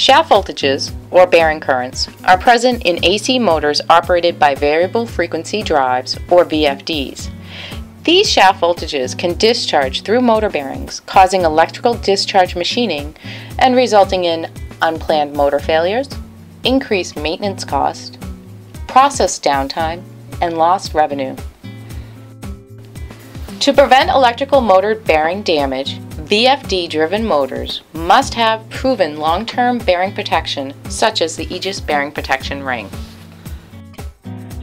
Shaft voltages, or bearing currents, are present in AC motors operated by variable frequency drives, or VFDs. These shaft voltages can discharge through motor bearings, causing electrical discharge machining and resulting in unplanned motor failures, increased maintenance cost, process downtime, and lost revenue. To prevent electrical motor bearing damage, VFD-driven motors must have proven long-term bearing protection, such as the Aegis bearing protection ring.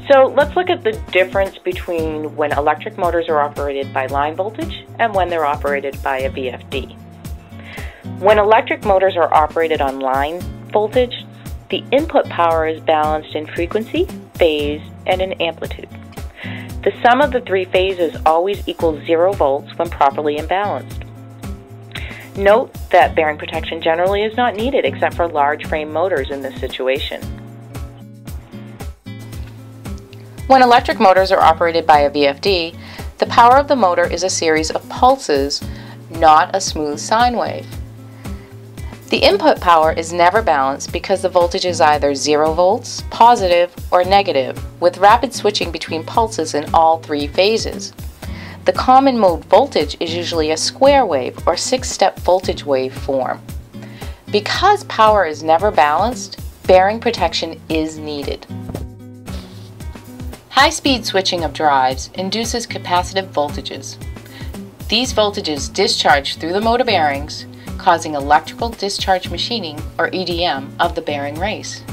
So let's look at the difference between when electric motors are operated by line voltage and when they're operated by a VFD. When electric motors are operated on line voltage, the input power is balanced in frequency, phase, and in amplitude. The sum of the three phases always equals zero volts when properly imbalanced. Note that bearing protection generally is not needed except for large frame motors in this situation. When electric motors are operated by a VFD, the power of the motor is a series of pulses, not a smooth sine wave. The input power is never balanced because the voltage is either 0 volts, positive, or negative, with rapid switching between pulses in all three phases. The common mode voltage is usually a square wave or six-step voltage wave form. Because power is never balanced, bearing protection is needed. High-speed switching of drives induces capacitive voltages. These voltages discharge through the motor bearings, causing electrical discharge machining, or EDM, of the bearing race.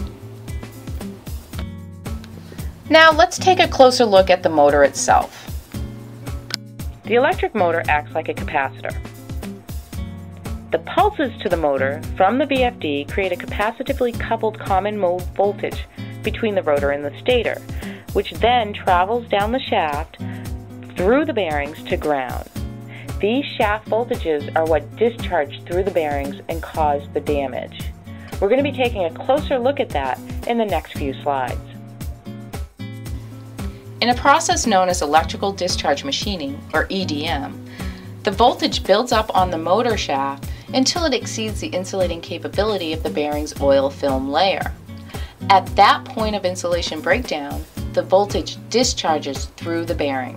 Now let's take a closer look at the motor itself. The electric motor acts like a capacitor. The pulses to the motor from the VFD create a capacitively coupled common mode voltage between the rotor and the stator, which then travels down the shaft through the bearings to ground. These shaft voltages are what discharge through the bearings and cause the damage. We're going to be taking a closer look at that in the next few slides. In a process known as electrical discharge machining, or EDM, the voltage builds up on the motor shaft until it exceeds the insulating capability of the bearing's oil film layer. At that point of insulation breakdown, the voltage discharges through the bearing.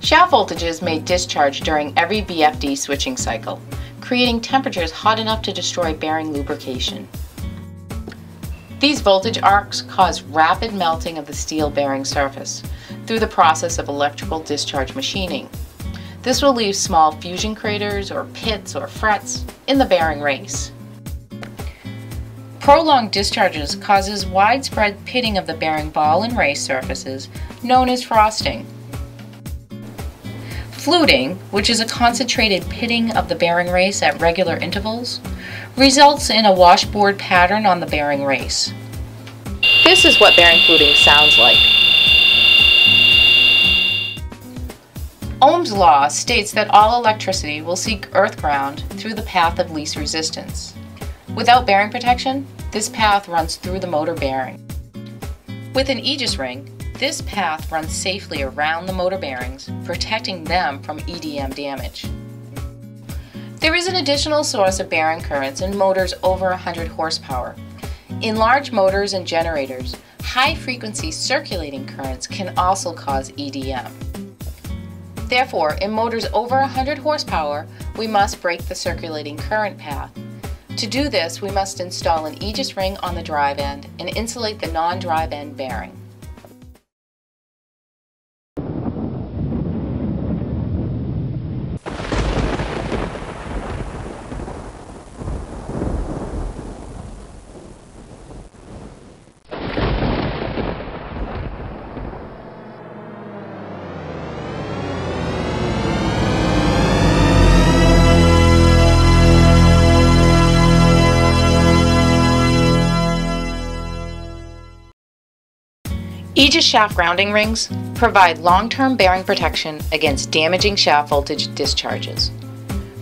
Shaft voltages may discharge during every VFD switching cycle, creating temperatures hot enough to destroy bearing lubrication. These voltage arcs cause rapid melting of the steel bearing surface through the process of electrical discharge machining. This will leave small fusion craters or pits or frets in the bearing race. Prolonged discharges causes widespread pitting of the bearing ball and race surfaces, known as frosting. Fluting, which is a concentrated pitting of the bearing race at regular intervals, results in a washboard pattern on the bearing race. This is what bearing fluting sounds like. Ohm's law states that all electricity will seek earth ground through the path of least resistance. Without bearing protection, this path runs through the motor bearing. With an Aegis ring, this path runs safely around the motor bearings, protecting them from EDM damage. There is an additional source of bearing currents in motors over 100 horsepower. In large motors and generators, high-frequency circulating currents can also cause EDM. Therefore, in motors over 100 horsepower, we must break the circulating current path. To do this, we must install an Aegis ring on the drive end and insulate the non-drive end bearing. Aegis shaft grounding rings provide long-term bearing protection against damaging shaft voltage discharges.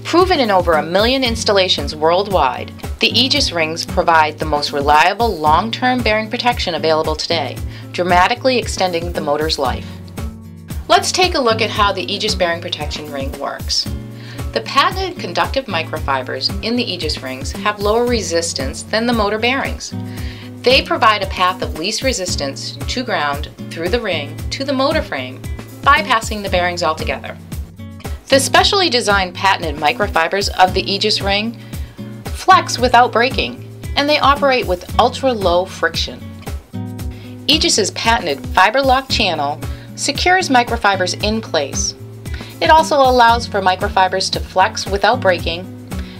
Proven in over a million installations worldwide, the Aegis rings provide the most reliable long-term bearing protection available today, dramatically extending the motor's life. Let's take a look at how the Aegis bearing protection ring works. The patented conductive microfibers in the Aegis rings have lower resistance than the motor bearings. They provide a path of least resistance to ground through the ring to the motor frame, bypassing the bearings altogether. The specially designed patented microfibers of the Aegis ring flex without breaking, and they operate with ultra-low friction. Aegis's patented fiber lock channel secures microfibers in place, it also allows for microfibers to flex without breaking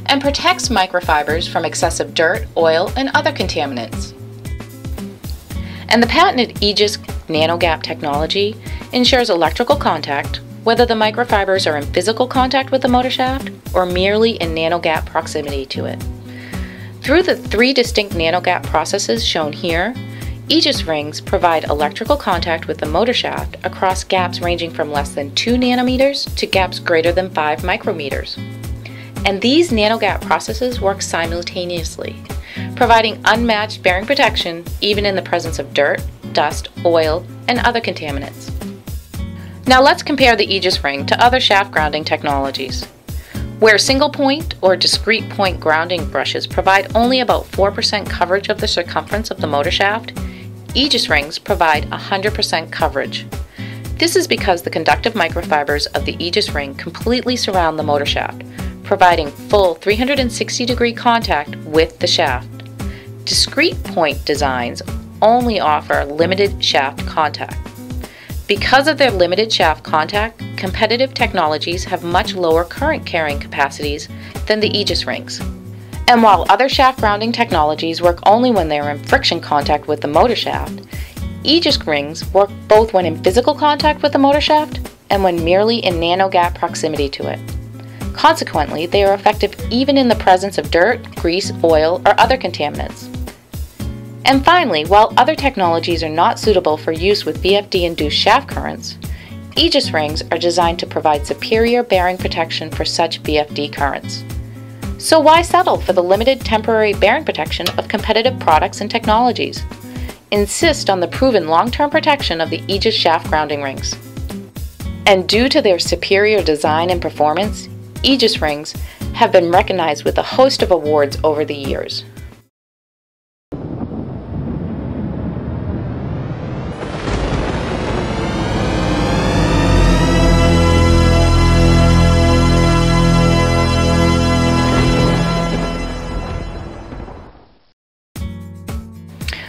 and protects microfibers from excessive dirt, oil, and other contaminants. And the patented Aegis NanoGap technology ensures electrical contact, whether the microfibers are in physical contact with the motor shaft or merely in nanogap proximity to it. Through the three distinct nanogap processes shown here, Aegis rings provide electrical contact with the motor shaft across gaps ranging from less than 2 nanometers to gaps greater than 5 micrometers. And these nanogap processes work simultaneously, providing unmatched bearing protection even in the presence of dirt, dust, oil, and other contaminants. Now let's compare the Aegis ring to other shaft grounding technologies. Where single point or discrete point grounding brushes provide only about 4% coverage of the circumference of the motor shaft, Aegis rings provide 100% coverage. This is because the conductive microfibers of the Aegis ring completely surround the motor shaft, providing full 360 degree contact with the shaft. Discrete point designs only offer limited shaft contact. Because of their limited shaft contact, competitive technologies have much lower current carrying capacities than the Aegis rings. And while other shaft grounding technologies work only when they are in friction contact with the motor shaft, Aegis rings work both when in physical contact with the motor shaft and when merely in nanogap proximity to it. Consequently, they are effective even in the presence of dirt, grease, oil, or other contaminants. And finally, while other technologies are not suitable for use with VFD-induced shaft currents, Aegis rings are designed to provide superior bearing protection for such VFD currents. So why settle for the limited temporary bearing protection of competitive products and technologies? Insist on the proven long-term protection of the Aegis shaft grounding rings. And due to their superior design and performance, Aegis rings have been recognized with a host of awards over the years.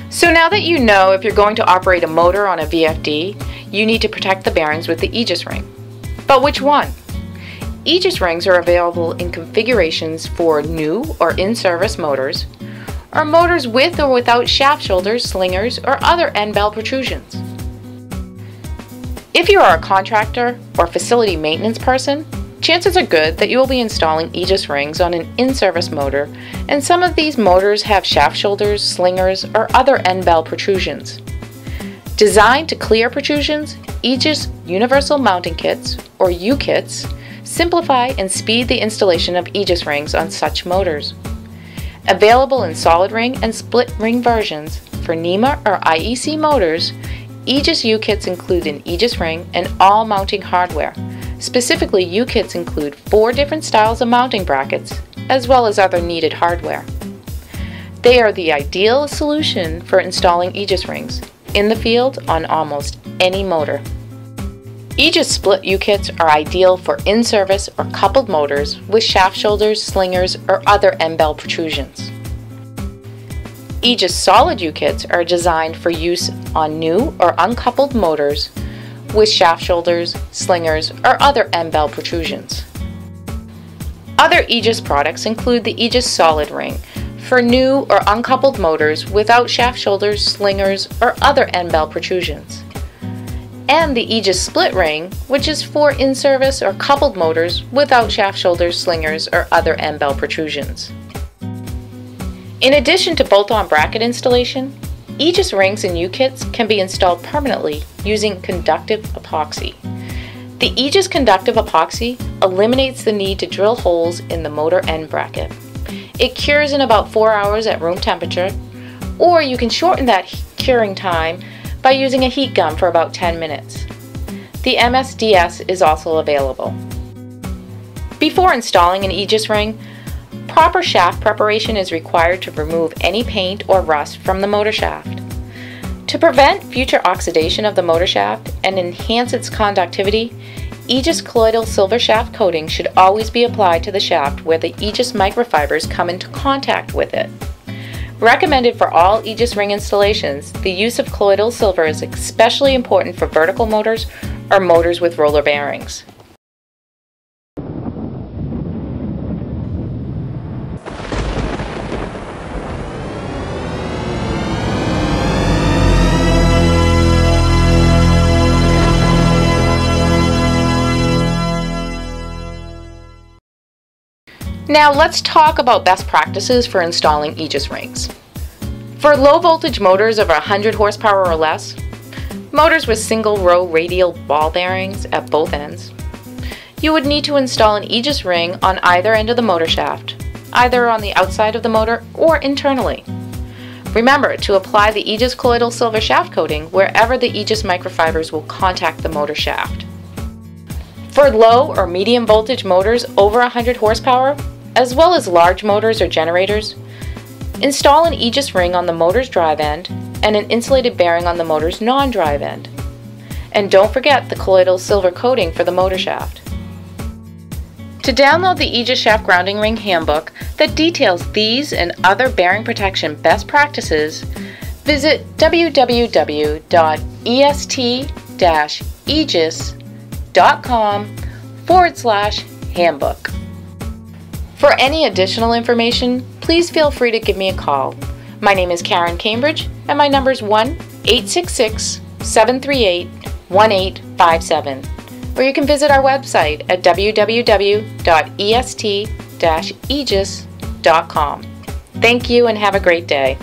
So now that you know if you're going to operate a motor on a VFD, you need to protect the bearings with the Aegis ring. But which one? Aegis rings are available in configurations for new or in-service motors, or motors with or without shaft shoulders, slingers, or other end bell protrusions. If you are a contractor or facility maintenance person, chances are good that you will be installing Aegis rings on an in-service motor, and some of these motors have shaft shoulders, slingers, or other end bell protrusions. Designed to clear protrusions, Aegis Universal Mounting Kits, or U-Kits, simplify and speed the installation of Aegis rings on such motors. Available in solid ring and split ring versions for NEMA or IEC motors, Aegis U-Kits include an Aegis ring and all mounting hardware, Specifically, U-kits include four different styles of mounting brackets, as well as other needed hardware. They are the ideal solution for installing Aegis rings in the field on almost any motor. Aegis split U-kits are ideal for in-service or coupled motors with shaft shoulders, slingers, or other end bell protrusions. Aegis solid U-kits are designed for use on new or uncoupled motors with shaft shoulders, slingers, or other end bell protrusions. Other Aegis products include the Aegis Solid Ring for new or uncoupled motors without shaft shoulders, slingers, or other end bell protrusions. And the Aegis Split Ring, which is for in-service or coupled motors without shaft shoulders, slingers, or other end bell protrusions. In addition to bolt-on bracket installation, Aegis rings and U-kits can be installed permanently using conductive epoxy. The Aegis conductive epoxy eliminates the need to drill holes in the motor end bracket. It cures in about 4 hours at room temperature, or you can shorten that curing time by using a heat gun for about 10 minutes. The MSDS is also available. Before installing an Aegis ring, proper shaft preparation is required to remove any paint or rust from the motor shaft. To prevent future oxidation of the motor shaft and enhance its conductivity, Aegis colloidal silver shaft coating should always be applied to the shaft where the Aegis microfibers come into contact with it. Recommended for all Aegis ring installations, the use of colloidal silver is especially important for vertical motors or motors with roller bearings. Now let's talk about best practices for installing Aegis rings. For low voltage motors of 100 horsepower or less, motors with single row radial ball bearings at both ends, you would need to install an Aegis ring on either end of the motor shaft, either on the outside of the motor or internally. Remember to apply the Aegis colloidal silver shaft coating wherever the Aegis microfibers will contact the motor shaft. For low or medium voltage motors over 100 horsepower, as well as large motors or generators, install an Aegis ring on the motor's drive end and an insulated bearing on the motor's non-drive end. And don't forget the colloidal silver coating for the motor shaft. To download the Aegis Shaft Grounding Ring Handbook that details these and other bearing protection best practices, visit www.est-aegis.com forward slash handbook. For any additional information, please feel free to give me a call. My name is Karen Cambridge, and my number is 1 866 738 1857. Or you can visit our website at www.est-aegis.com. Thank you and have a great day.